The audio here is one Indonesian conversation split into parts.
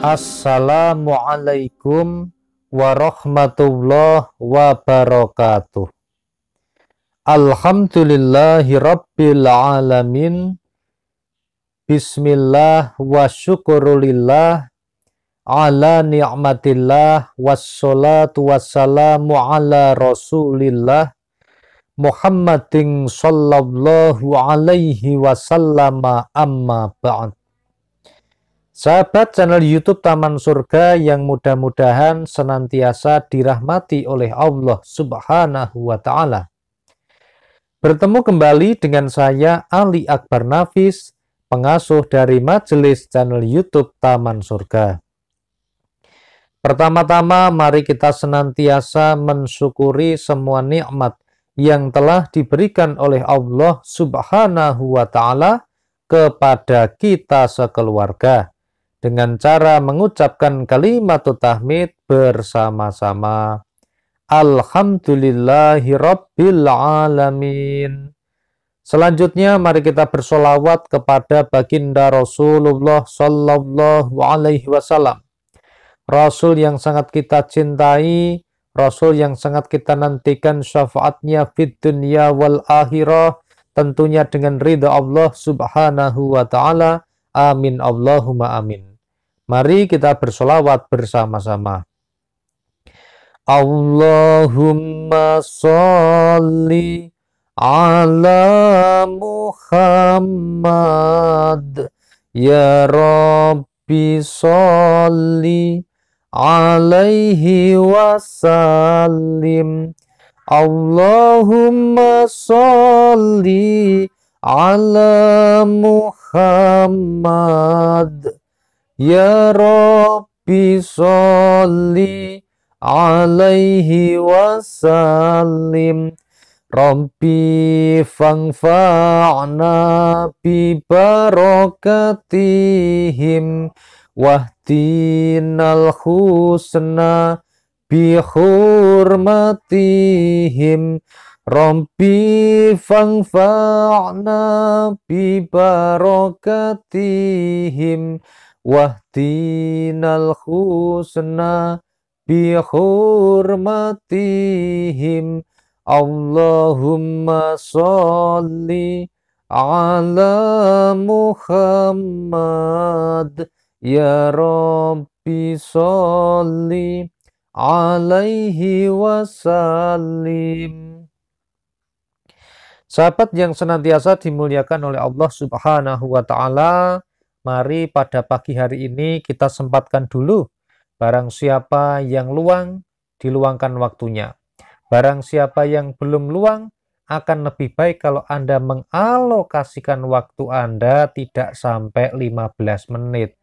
Assalamualaikum warahmatullahi wabarakatuh. Alhamdulillahi rabbil alamin. Bismillah wa syukurulillah ala ni'matillah wassalatu wassalamu ala rasulillah Muhammadin sallallahu alaihi wasallam amma ba'd. Sahabat channel YouTube Taman Surga yang mudah-mudahan senantiasa dirahmati oleh Allah Subhanahu wa taala. Bertemu kembali dengan saya Ali Akbar Nafis, pengasuh dari majelis channel YouTube Taman Surga. Pertama-tama mari kita senantiasa mensyukuri semua nikmat yang telah diberikan oleh Allah Subhanahu wa taala kepada kita sekeluarga dengan cara mengucapkan kalimat tahmid bersama-sama. Alhamdulillahi Alamin. Selanjutnya mari kita bersolawat kepada baginda Rasulullah Sallallahu Alaihi Wasallam. Rasul yang sangat kita cintai, Rasul yang sangat kita nantikan syafaatnya fit dunia wal akhirah tentunya dengan ridha Allah subhanahu wa ta'ala amin Allahumma amin mari kita bersolawat bersama-sama. Allahumma salli ala Muhammad. Ya Rabbi salli alaihi wasallim. Allahumma salli ala Muhammad Ya Rabbi salli alaihi wasallim. Rabbi fangfa'na bi barakatihim. Wahdinal husna bi hurmatihim. Rabbi fangfa'na bi barakatihim wahdinal husna bi hurmatihim Allahumma salli ala Muhammad Ya Rabbi salli alaihi wasallim. Sahabat yang senantiasa dimuliakan oleh Allah Subhanahu wa taala, mari pada pagi hari ini kita sempatkan dulu barang siapa yang luang diluangkan waktunya. Barang siapa yang belum luang akan lebih baik kalau Anda mengalokasikan waktu Anda tidak sampai 15 menit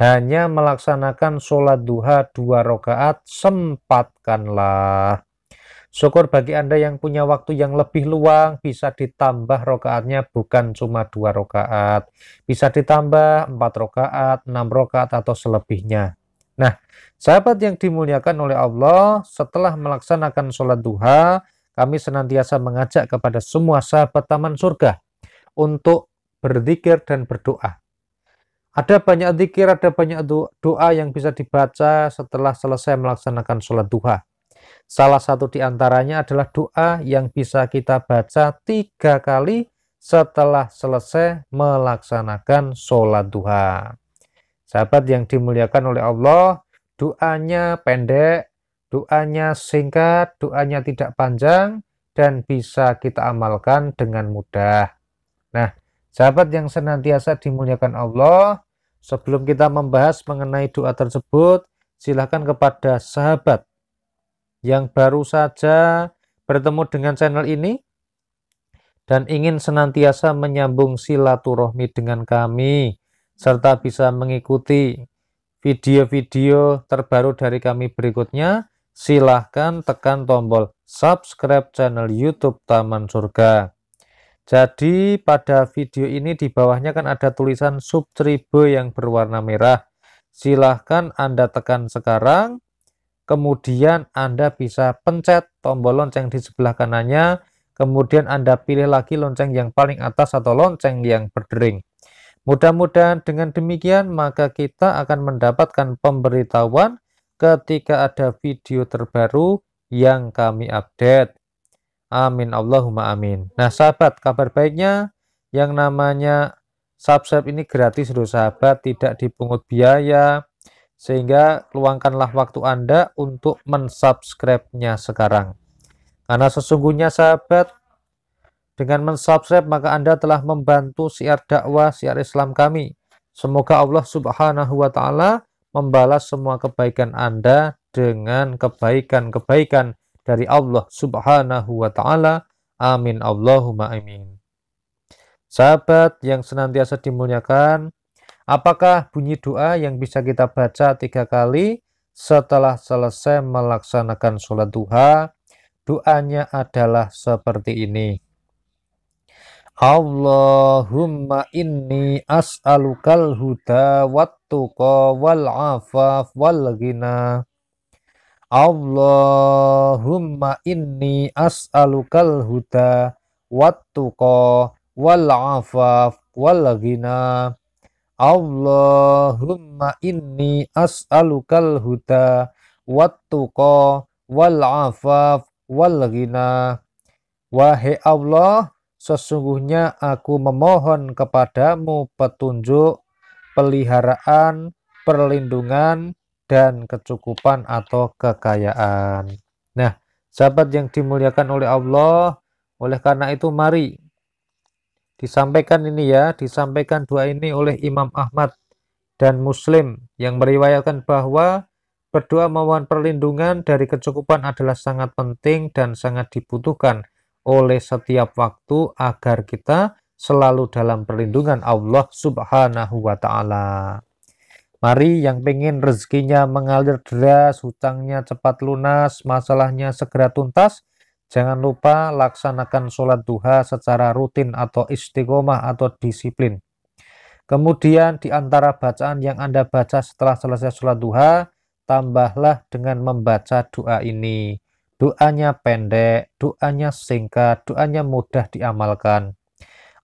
hanya melaksanakan sholat duha dua rakaat sempatkanlah syukur bagi anda yang punya waktu yang lebih luang bisa ditambah rakaatnya bukan cuma dua rakaat bisa ditambah empat rakaat enam rakaat atau selebihnya. Nah sahabat yang dimuliakan oleh Allah setelah melaksanakan sholat duha kami senantiasa mengajak kepada semua sahabat taman surga untuk berzikir dan berdoa. Ada banyak zikir, ada banyak doa yang bisa dibaca setelah selesai melaksanakan sholat duha. Salah satu di antaranya adalah doa yang bisa kita baca tiga kali setelah selesai melaksanakan sholat duha. Sahabat yang dimuliakan oleh Allah, doanya pendek, doanya singkat, doanya tidak panjang, dan bisa kita amalkan dengan mudah. Nah, Sahabat yang senantiasa dimuliakan Allah, sebelum kita membahas mengenai doa tersebut, silahkan kepada sahabat yang baru saja bertemu dengan channel ini dan ingin senantiasa menyambung silaturahmi dengan kami serta bisa mengikuti video-video terbaru dari kami berikutnya, silahkan tekan tombol subscribe channel YouTube Taman Surga. Jadi pada video ini di bawahnya kan ada tulisan subtribe yang berwarna merah. Silahkan Anda tekan sekarang. Kemudian Anda bisa pencet tombol lonceng di sebelah kanannya. Kemudian Anda pilih lagi lonceng yang paling atas atau lonceng yang berdering. Mudah-mudahan dengan demikian maka kita akan mendapatkan pemberitahuan ketika ada video terbaru yang kami update. Amin Allahumma amin. Nah sahabat kabar baiknya yang namanya subscribe ini gratis loh sahabat tidak dipungut biaya sehingga luangkanlah waktu Anda untuk mensubscribe-nya sekarang. Karena sesungguhnya sahabat dengan mensubscribe maka Anda telah membantu siar dakwah siar Islam kami. Semoga Allah Subhanahu wa taala membalas semua kebaikan Anda dengan kebaikan-kebaikan dari Allah Subhanahu wa taala. Amin Allahumma amin. Sahabat yang senantiasa dimuliakan, apakah bunyi doa yang bisa kita baca tiga kali setelah selesai melaksanakan sholat duha? Doanya adalah seperti ini. Allahumma inni as'alukal huda wattuqa wal afaf wal ghina. Allahumma inni as'alukal huda wattuqa wal afaf wal ghina. Allahumma inni as'alukal huda wattuqa wal afaf wal ghina. Wahai Allah, Sesungguhnya aku memohon kepadamu petunjuk, peliharaan, perlindungan, dan kecukupan atau kekayaan. Nah, sahabat yang dimuliakan oleh Allah, oleh karena itu mari disampaikan ini ya, disampaikan doa ini oleh Imam Ahmad dan Muslim yang meriwayatkan bahwa berdoa mohon perlindungan dari kecukupan adalah sangat penting dan sangat dibutuhkan oleh setiap waktu agar kita selalu dalam perlindungan Allah Subhanahu wa taala. Mari yang pengen rezekinya mengalir deras, hutangnya cepat lunas, masalahnya segera tuntas, jangan lupa laksanakan sholat duha secara rutin atau istiqomah atau disiplin. Kemudian di antara bacaan yang Anda baca setelah selesai sholat duha, tambahlah dengan membaca doa ini. Doanya pendek, doanya singkat, doanya mudah diamalkan.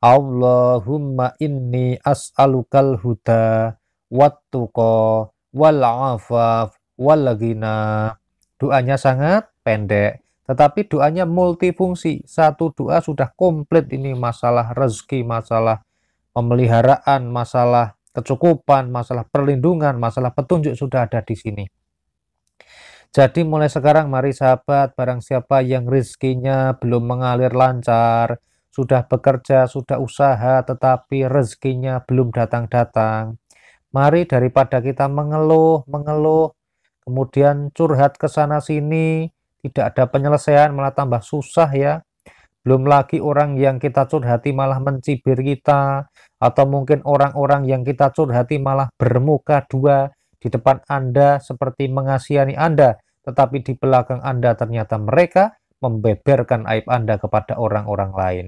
Allahumma inni as'alukal huda wattuqa wal afaf wal ghina. Doanya sangat pendek, tetapi doanya multifungsi. Satu doa sudah komplit ini masalah rezeki, masalah pemeliharaan, masalah kecukupan, masalah perlindungan, masalah petunjuk sudah ada di sini. Jadi mulai sekarang mari sahabat, barang siapa yang rezekinya belum mengalir lancar, sudah bekerja, sudah usaha, tetapi rezekinya belum datang-datang. Mari daripada kita mengeluh, mengeluh, kemudian curhat ke sana sini, tidak ada penyelesaian, malah tambah susah ya. Belum lagi orang yang kita curhati malah mencibir kita, atau mungkin orang-orang yang kita curhati malah bermuka dua di depan Anda seperti mengasihani Anda, tetapi di belakang Anda ternyata mereka membeberkan aib Anda kepada orang-orang lain.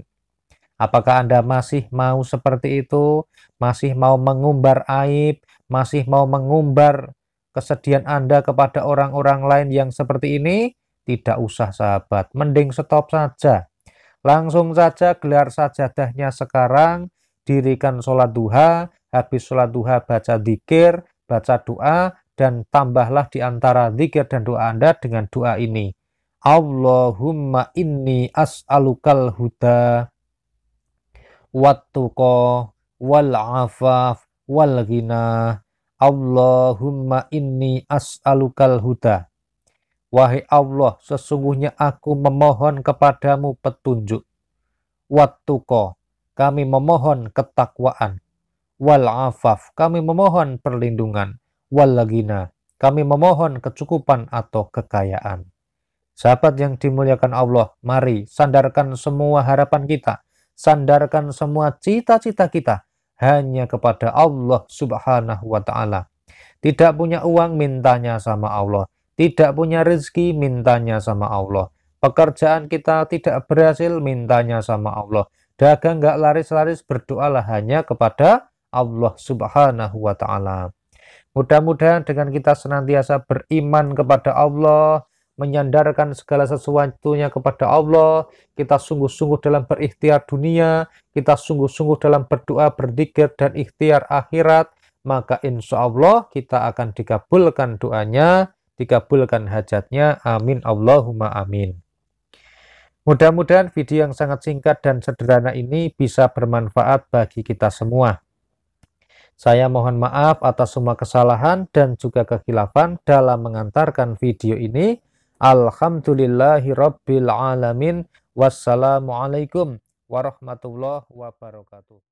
Apakah Anda masih mau seperti itu? Masih mau mengumbar aib? Masih mau mengumbar kesedihan Anda kepada orang-orang lain yang seperti ini? Tidak usah sahabat, mending stop saja. Langsung saja gelar sajadahnya sekarang, dirikan sholat duha, habis sholat duha baca dikir, baca doa, dan tambahlah di antara zikir dan doa Anda dengan doa ini. Allahumma inni as'alukal huda wattuqa wal afaf wal ghina. Allahumma inni as'alukal huda. Wahai Allah, sesungguhnya aku memohon kepadamu petunjuk. Wattuqa, kami memohon ketakwaan. Wal afaf, kami memohon perlindungan walagina. Kami memohon kecukupan atau kekayaan. Sahabat yang dimuliakan Allah, mari sandarkan semua harapan kita, sandarkan semua cita-cita kita hanya kepada Allah Subhanahu wa taala. Tidak punya uang mintanya sama Allah, tidak punya rezeki mintanya sama Allah. Pekerjaan kita tidak berhasil mintanya sama Allah. Dagang nggak laris-laris berdoalah hanya kepada Allah Subhanahu wa taala. Mudah-mudahan dengan kita senantiasa beriman kepada Allah, menyandarkan segala sesuatunya kepada Allah, kita sungguh-sungguh dalam berikhtiar dunia, kita sungguh-sungguh dalam berdoa, berzikir, dan ikhtiar akhirat, maka insya Allah kita akan dikabulkan doanya, dikabulkan hajatnya. Amin Allahumma amin. Mudah-mudahan video yang sangat singkat dan sederhana ini bisa bermanfaat bagi kita semua. Saya mohon maaf atas semua kesalahan dan juga kekhilafan dalam mengantarkan video ini. Alhamdulillahirabbil alamin. Wassalamualaikum warahmatullahi wabarakatuh.